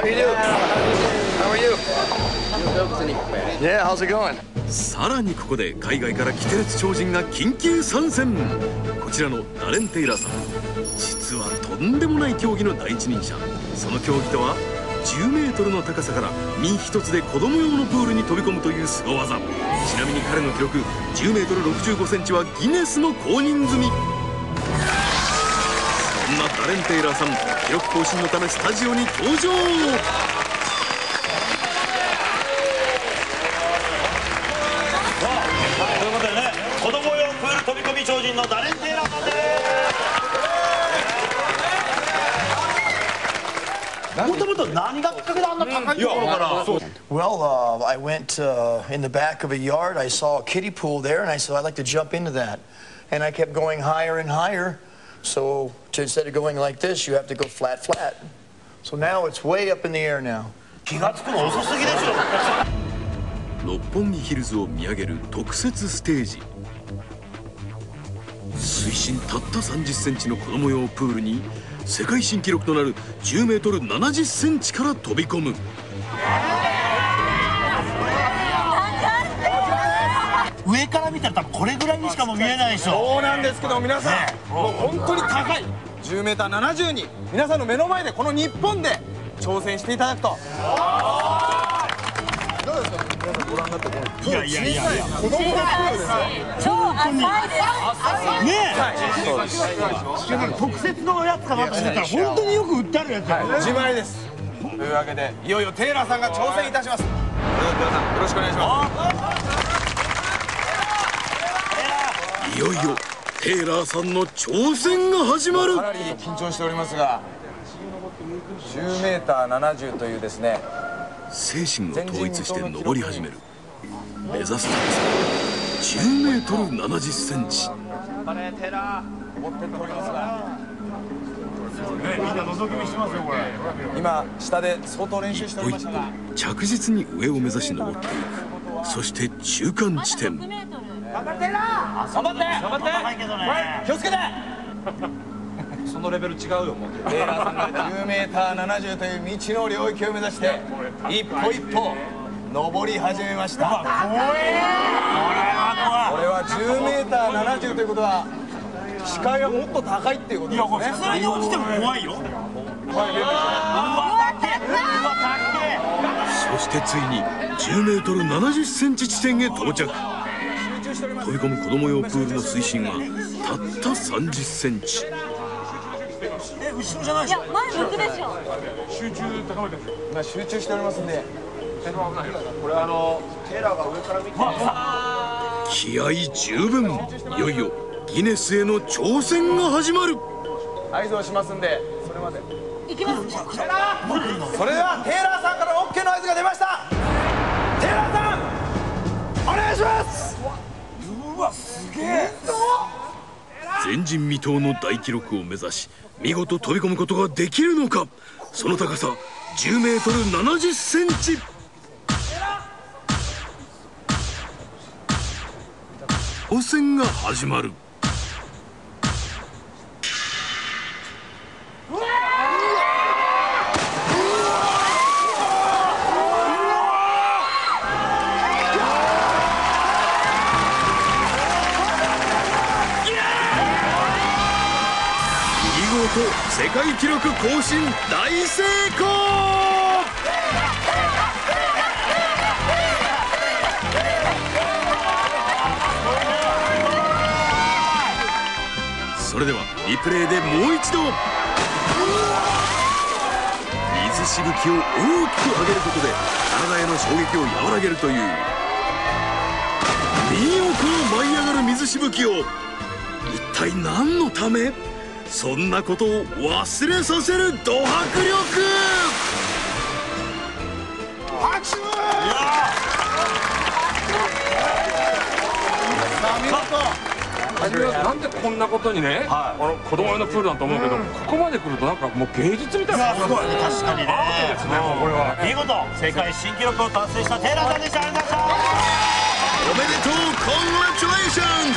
How you? Do? How are you? Yeah, how's it going? さらにここで海外からキテレツ超人が緊急参戦こちらのダレン・テイラーさん実はとんでもない競技の第一人者その競技とは10メートルの高さから身一つで子供用のプールに飛び込むという凄技ちなみに彼の記録10メートル65センチはギネスの公認済みレン・テイラーさん記録更新のためスタジオに登場ということでね子供用プール飛び込み超人のダレン・テイラーさんですもともと何がきっかけであんな高いところから Well, uh, I went uh, in the back of a yard. I saw a kiddie pool there, and I said, I'd like to jump into that. And I kept going higher and higher. So to, instead of going like this, you have to go flat, flat. So now it's way up in the air now. 気がつくの遅すぎでしょ六本木ヒルズを見上げる特設ステージ水深たった3 0センチの子供用プールに世界新記録となる10メートル70センチから飛び込む上から見たら多分これぐらいにしかも見えないでしょ。そうなんですけど皆さん、ね。もう本当に高い。10m70 に皆さんの目の前でこの日本で挑戦していただくと。どうですか？皆さんご覧になってこのいやいやいやいや。子供のプールですよ超浅い。です。ねえ特設のやつかなと思ったら本当によく売ってあるやつや自前です。というわけでいよいよテイラーさんが挑戦いたします。それでは皆さんよろしくお願いしますいよいよテイラーさんの挑戦が始まる。かなり緊張しておりますが 10m70 というですね精神を統一して登り始める。目指す高さ10メートル70センチ。持ってっておりますがみんな覗き見してますよこれ。今下で相当練習しており一歩ましたが。一歩着実に上を目指し登っていく。そして中間地点頑張って頑張って。けどね。気をつけて。そのレベル違うよもう。テイラーさんが 10m70 という未知の領域を目指して 一歩一歩登り始めました。怖えここれは 10m70 ということは視界はもっと高いっていうことれは怖いいやこれですね普通に落ちても怖いよ。うわ高えうわ高えそしてついに10メートル70センチ地点へ到着飛び込む子供用プールの水深はたった30センチ。え後ろじゃないいや、前向くでしょ。今集中しておりますんで。気合十分。いよいよギネスへの挑戦が始まる。合図をしますんでそれまで。行きます。それではテイラーさんから OK の合図が出ました。テイラーさんお願いします。うわすげえ。前人未到の大記録を目指し見事飛び込むことができるのか。その高さ10メートル70センチ。挑戦が始まる。世界記録更新大成功！それではリプレイでもう一度水しぶきを大きく上げることで体への衝撃を和らげるという。見事舞い上がる水しぶきを。一体何のため？そんなことを忘れさせるド迫力。拍手初めはなんでこんなことにね、はいあの子供用のプールだと思うけど、うんここまで来るとなんかもう芸術みたいなすごい確かにねアートですねもうこれは見事世界新記録を達成したテイラーさんでしたありがとうございましたおめでとうコングラチュレーション